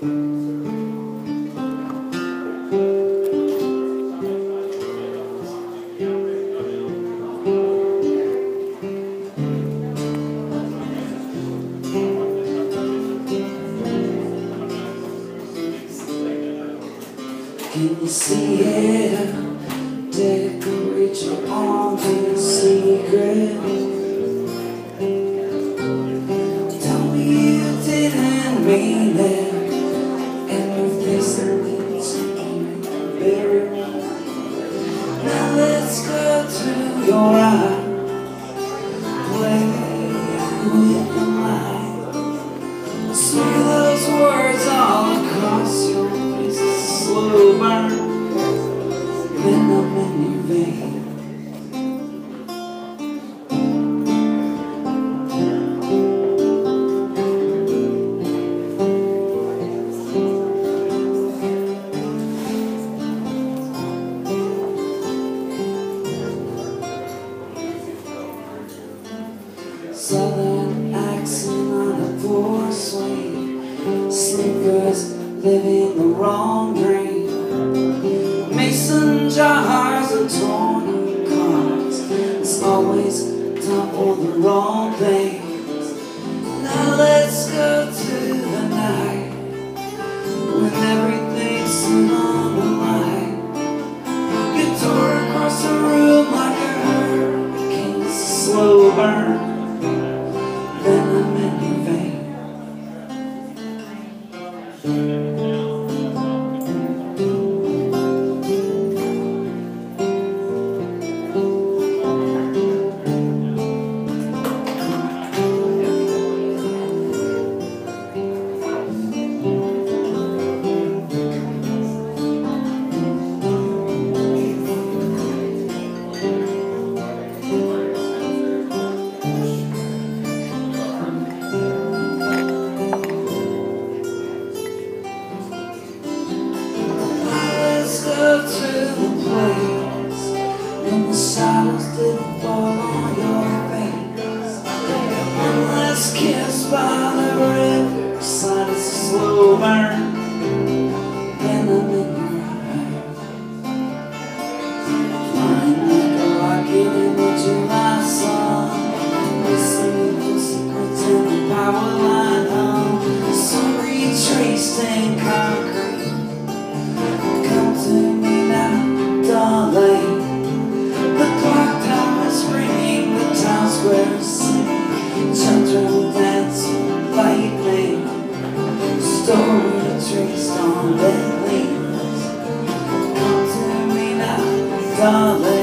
Can you see it? Decorate your arms in secret. Tell me you didn't mean it. Now let's to your eyes. Play with the light. See those words all across your face. Slow burn. Venom in your vein. Living the wrong dream. Mason jars and torn up cars. It's always time for the wrong things. Now let's go to the night when everything's on the line. You tore across the room like a hurricane, slow burn. Let's go to the place when the shadows didn't fall on your face. And let's kiss by the riverside. It's a slow burn. stone, the tree leaves. Come to me now, darling.